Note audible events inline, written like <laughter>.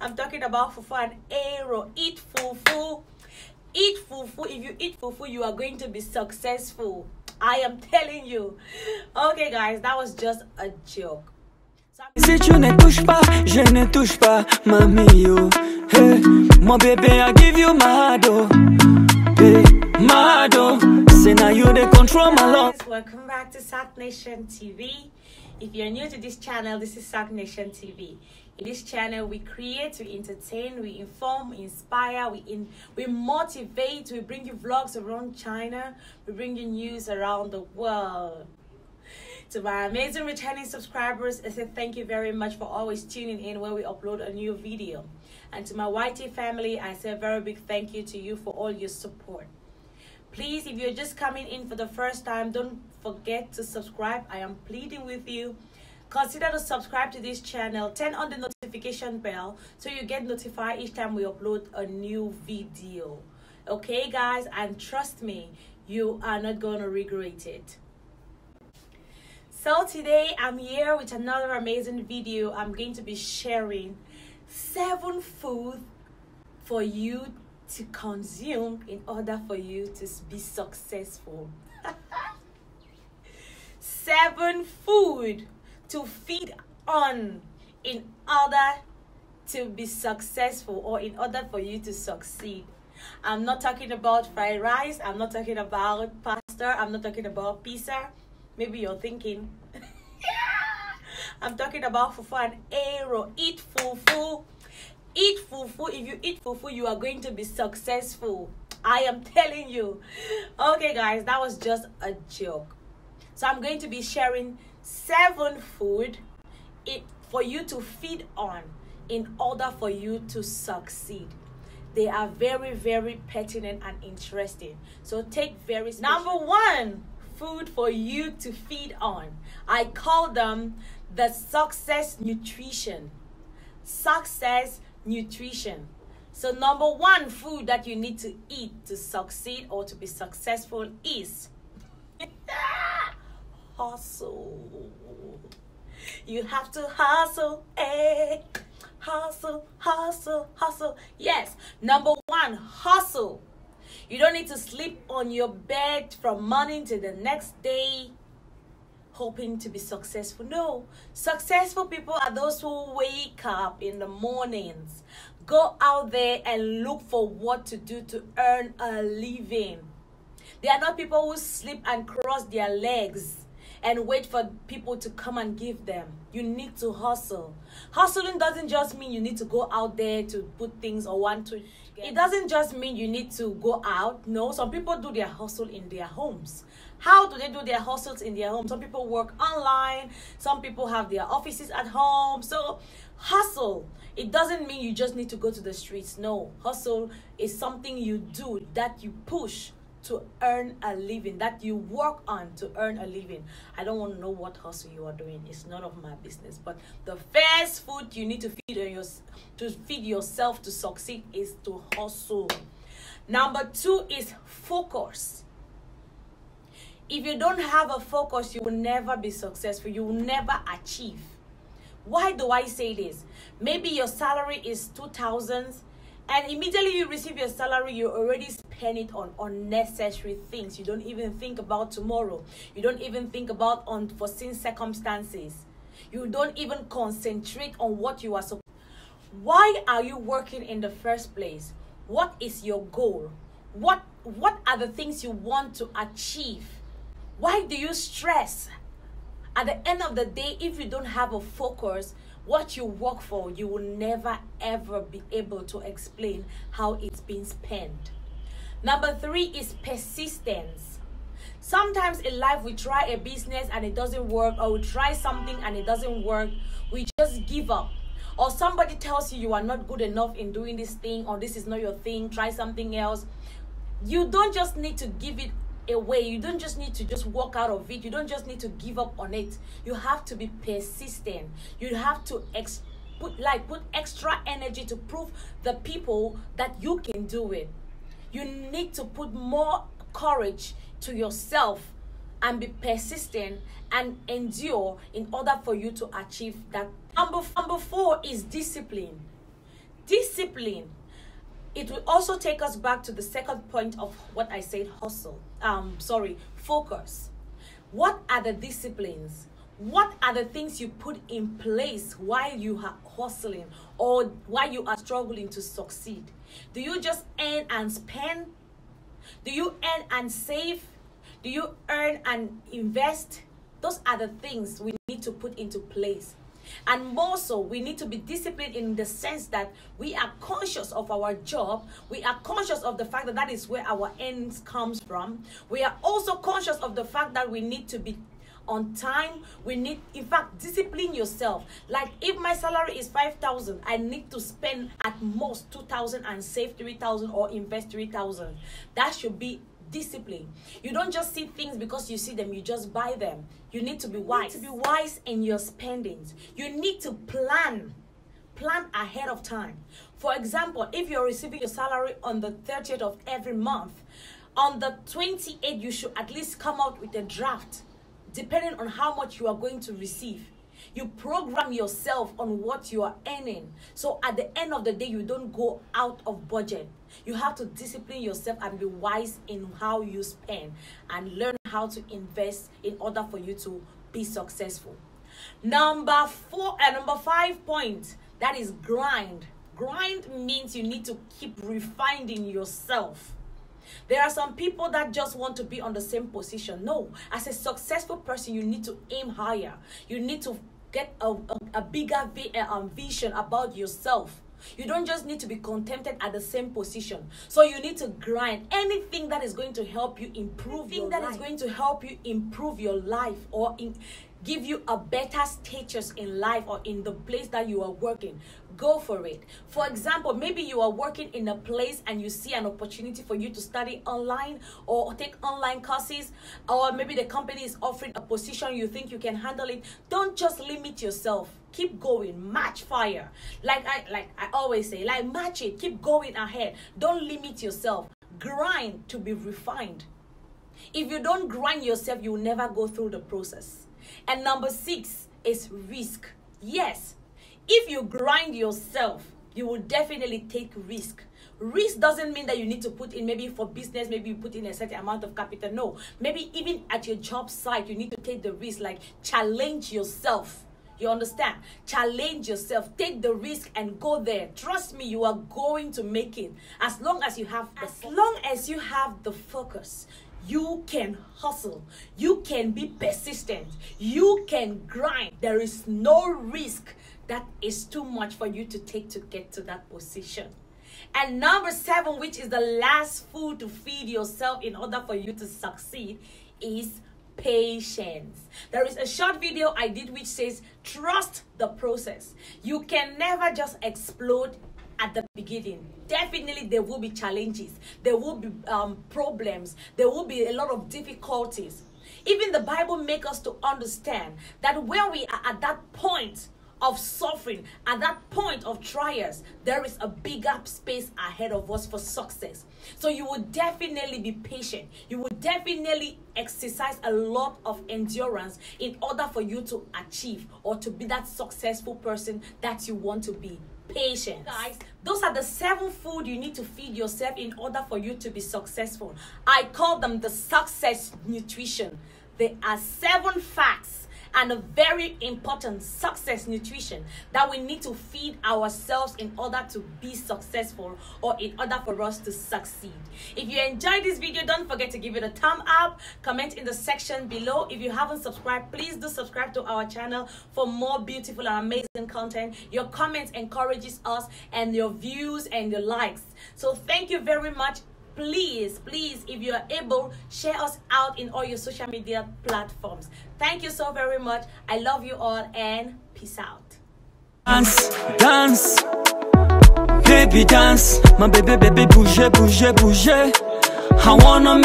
I'm talking about fufu and eru. Eat fufu. Eat fufu. If you eat fufu, you are going to be successful. I am telling you. Okay, guys, that was just a joke. Si tu ne touches pas, je ne touche pas, mamie yo. Hey, mon bébé, I give you my oh. Hey, oh. You my love. welcome back to Sac Nation TV. If you're new to this channel, this is Sac Nation TV. In this channel, we create, we entertain, we inform, we inspire, we in, we motivate, we bring you vlogs around China, we bring you news around the world. To my amazing returning subscribers, I say thank you very much for always tuning in when we upload a new video. And to my YT family, I say a very big thank you to you for all your support. Please, if you're just coming in for the first time, don't forget to subscribe. I am pleading with you. Consider to subscribe to this channel. Turn on the notification bell so you get notified each time we upload a new video. Okay, guys? And trust me, you are not going to regret it. So today I'm here with another amazing video. I'm going to be sharing seven food for you to consume in order for you to be successful. <laughs> seven food to feed on in order to be successful or in order for you to succeed. I'm not talking about fried rice, I'm not talking about pasta, I'm not talking about pizza. Maybe you're thinking. <laughs> I'm talking about fufu and eru. Eat fufu. Eat fufu. If you eat fufu, you are going to be successful. I am telling you. Okay, guys, that was just a joke. So I'm going to be sharing seven food it for you to feed on in order for you to succeed. They are very, very pertinent and interesting. So take very number one food for you to feed on. I call them the success nutrition. Success nutrition. So number one food that you need to eat to succeed or to be successful is <laughs> hustle. You have to hustle, eh? Hustle, hustle, hustle. Yes, number one, hustle. You don't need to sleep on your bed from morning to the next day hoping to be successful. No, successful people are those who wake up in the mornings, go out there and look for what to do to earn a living. They are not people who sleep and cross their legs and wait for people to come and give them. You need to hustle. Hustling doesn't just mean you need to go out there to put things or want to. It doesn't just mean you need to go out. No, some people do their hustle in their homes. How do they do their hustles in their home? Some people work online, some people have their offices at home. So, hustle. It doesn't mean you just need to go to the streets. No, hustle is something you do that you push to earn a living that you work on to earn a living i don't want to know what hustle you are doing it's none of my business but the first food you need to feed on your, to feed yourself to succeed is to hustle number two is focus if you don't have a focus you will never be successful. You will never achieve. Why do i say this? Maybe your salary is 2000 and immediately you receive your salary you already spend it on unnecessary things. You don't even think about tomorrow. You don't even think about unforeseen circumstances. You don't even concentrate on what you are supposed why are you working in the first place? What is your goal? What what are the things you want to achieve why do you stress? At the end of the day if you don't have a focus what you work for you will never ever be able to explain how it's been spent. Number three is persistence. Sometimes in life we try a business and it doesn't work or we try something and it doesn't work. We just give up. Or somebody tells you you are not good enough in doing this thing or this is not your thing. Try something else. You don't just need to give it away. You don't just need to just walk out of it. You don't just need to give up on it. You have to be persistent. You have to ex- put like put extra energy to prove the people that you can do it. You need to put more courage to yourself and be persistent and endure in order for you to achieve that. Number number 4 is discipline. Discipline it will also take us back to the second point of what I said hustle. Um, sorry, focus. What are the disciplines? What are the things you put in place while you are hustling or while you are struggling to succeed? Do you just earn and spend? Do you earn and save? Do you earn and invest? Those are the things we need to put into place and more so, we need to be disciplined in the sense that we are conscious of our job. We are conscious of the fact that that is where our ends comes from. We are also conscious of the fact that we need to be on time we need in fact discipline yourself like if my salary is 5000 i need to spend at most 2000 and save 3000 or invest 3000 that should be discipline. You don't just see things because you see them, you just buy them. You need to be wise. to be wise in your spendings. You need to plan. Plan ahead of time. For example, if you're receiving your salary on the 30th of every month, on the 28th, you should at least come out with a draft, depending on how much you are going to receive. You program yourself on what you are earning. So at the end of the day, you don't go out of budget. You have to discipline yourself and be wise in how you spend and learn how to invest in order for you to be successful. Number four and uh, number five point that is grind. Grind means you need to keep refining yourself. There are some people that just want to be on the same position. No, as a successful person, you need to aim higher. You need to get a, a, a bigger um, vision about yourself. You don't just need to be contented at the same position. So you need to grind anything that is going to help you improve anything your that life. is going to help you improve your life or in, give you a better status in life or in the place that you are working. Go for it. For example maybe you are working in a place and you see an opportunity for you to study online or take online courses or maybe the company is offering a position you think you can handle it. Don't just limit yourself. Keep going. Match fire. Like i like i always say like match it. Keep going ahead. Don't limit yourself. Grind to be refined. If you don't grind yourself you will never go through the process and number six is risk. Yes, if you grind yourself, you will definitely take risk. Risk doesn't mean that you need to put in maybe for business, maybe you put in a certain amount of capital. No, maybe even at your job site, you need to take the risk, like challenge yourself. You understand? Challenge yourself. Take the risk and go there. Trust me, you are going to make it. As long as you have as long as you have the focus, you can hustle, you can be persistent, you can grind. There is no risk that is too much for you to take to get to that position. And number seven, which is the last food to feed yourself in order for you to succeed, is patience. There is a short video I did which says, trust the process. You can never just explode at the beginning. Definitely, there will be challenges, there will be um, problems, there will be a lot of difficulties. Even the Bible makes us to understand that when we are at that point of suffering, at that point of trials, there is a bigger space ahead of us for success. So you will definitely be patient. You will definitely exercise a lot of endurance in order for you to achieve or to be that successful person that you want to be patience. Guys, those are the seven food you need to feed yourself in order for you to be successful. I call them the success nutrition. There are seven facts and a very important success nutrition that we need to feed ourselves in order to be successful or in order for us to succeed. If you enjoyed this video, don't forget to give it a thumb up, comment in the section below. If you haven't subscribed, please do subscribe to our channel for more beautiful and amazing content. Your comments encourages us and your views and your likes. So thank you very much please please if you are able share us out in all your social media platforms. Thank you so very much. I love you all and peace out. Dance dance. Baby dance. My baby baby i wanna